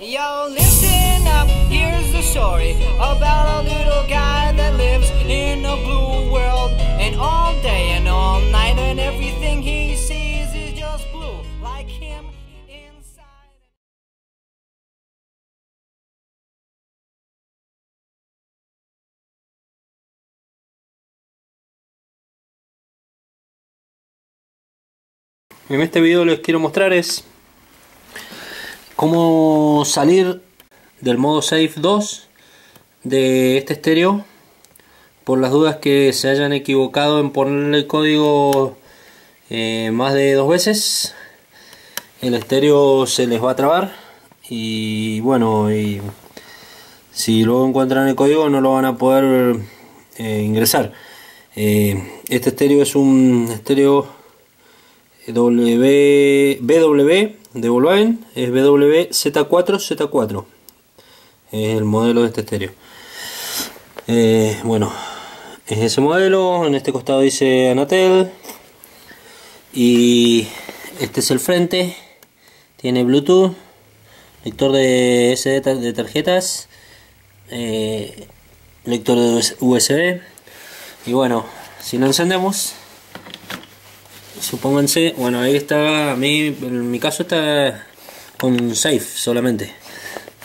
Yo, listen up, here's the story about a little guy that lives in a blue world. And all day and all night, and everything he sees is just blue, like him inside. En este video les quiero mostrar es cómo salir del modo Safe 2 de este estéreo por las dudas que se hayan equivocado en ponerle el código eh, más de dos veces el estéreo se les va a trabar y bueno y si luego encuentran el código no lo van a poder eh, ingresar. Eh, este estéreo es un estéreo W, BW de Volkswagen es BWZ4Z4 es el modelo de este estéreo. Eh, bueno es ese modelo en este costado dice Anatel y este es el frente tiene Bluetooth lector de SD de tarjetas eh, lector de USB y bueno si lo encendemos supónganse, bueno ahí está, a mí en mi caso está con safe solamente,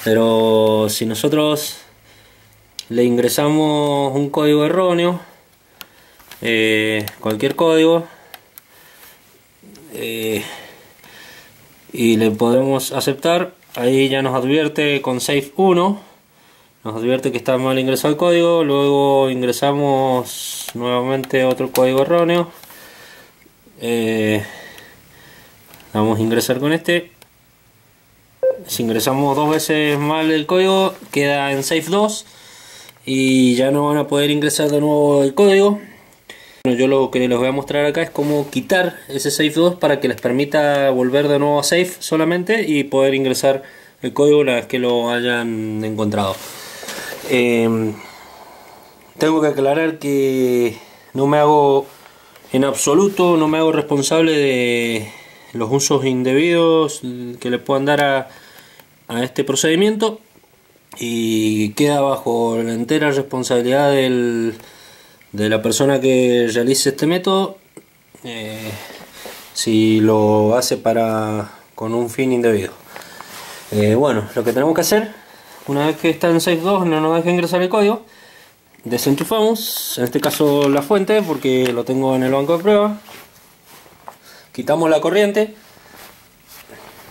pero si nosotros le ingresamos un código erróneo, eh, cualquier código, eh, y le podemos aceptar, ahí ya nos advierte con safe 1, nos advierte que está mal ingresado el código, luego ingresamos nuevamente otro código erróneo, eh, vamos a ingresar con este. Si ingresamos dos veces mal el código queda en safe 2 y ya no van a poder ingresar de nuevo el código. Bueno, yo lo que les voy a mostrar acá es cómo quitar ese safe 2 para que les permita volver de nuevo a safe solamente y poder ingresar el código una vez que lo hayan encontrado. Eh, tengo que aclarar que no me hago en absoluto no me hago responsable de los usos indebidos que le puedan dar a, a este procedimiento y queda bajo la entera responsabilidad del, de la persona que realice este método. Eh, si lo hace para con un fin indebido. Eh, bueno lo que tenemos que hacer una vez que está en Safe 2 no nos deja ingresar el código desenchufamos en este caso la fuente porque lo tengo en el banco de prueba. Quitamos la corriente.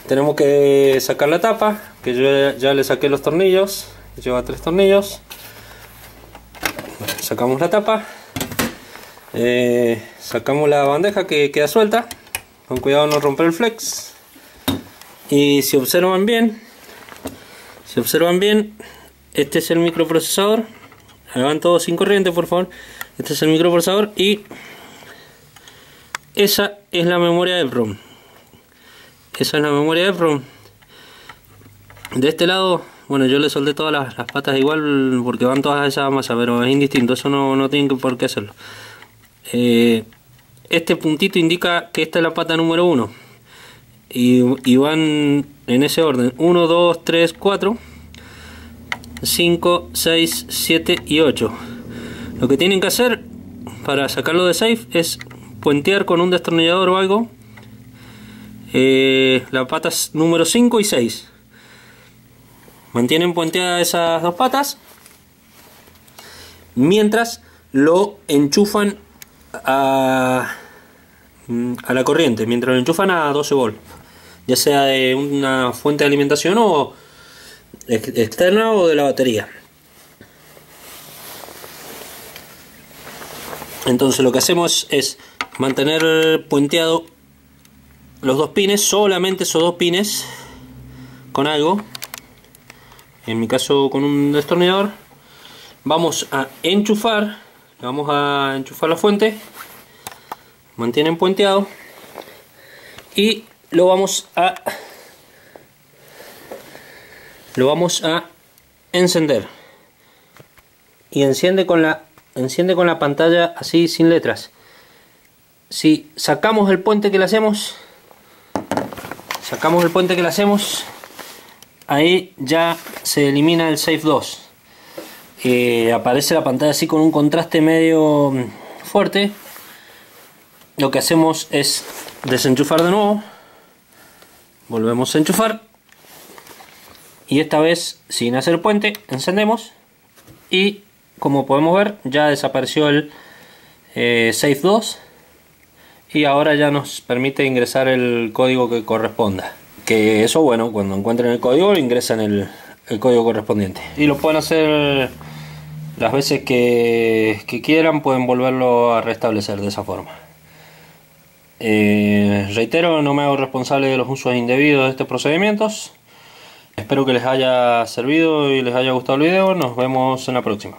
Tenemos que sacar la tapa que yo ya- le saqué los tornillos lleva tres tornillos. Sacamos la tapa. Eh, sacamos la bandeja que queda suelta. Con cuidado no romper el flex. Y si observan bien si observan bien este es el microprocesador hagan todo sin corriente por favor. Este es el microprocesador y esa es la memoria de ROM. Esa es la memoria de ROM. De este lado bueno yo le soldé todas las, patas igual porque van todas a esa masa pero es indistinto eso no, no tienen por qué hacerlo. Eh, este puntito indica que esta es la pata número 1 y, y van en ese orden. 1, 2, 3, 4 5, 6, 7 y 8. Lo que tienen que hacer para sacarlo de safe es puentear con un destornillador o algo eh, las patas número 5 y 6. Mantienen puenteadas esas dos patas mientras lo enchufan a, a la corriente, mientras lo enchufan a 12 volt, ya sea de una fuente de alimentación o externa o de la batería. Entonces lo que hacemos es mantener puenteado los dos pines, solamente esos dos pines con algo, en mi caso con un destornillador. Vamos a enchufar, vamos a enchufar la fuente, mantienen puenteado y lo vamos a lo vamos a encender y enciende con la enciende con la pantalla así sin letras si sacamos el puente que le hacemos sacamos el puente que le hacemos ahí ya se elimina el Safe 2. Eh, aparece la pantalla así con un contraste medio mm, fuerte. Lo que hacemos es desenchufar de nuevo. Volvemos a enchufar. Y esta vez, sin hacer puente, encendemos. Y como podemos ver, ya desapareció el eh, Safe 2. Y ahora ya nos permite ingresar el código que corresponda que eso bueno cuando encuentren el código ingresan el, código correspondiente y lo pueden hacer las veces que, que quieran pueden volverlo a restablecer de esa forma eh, reitero no me hago responsable de los usos indebidos de estos procedimientos espero que les haya servido y les haya gustado el video. Nos vemos en la próxima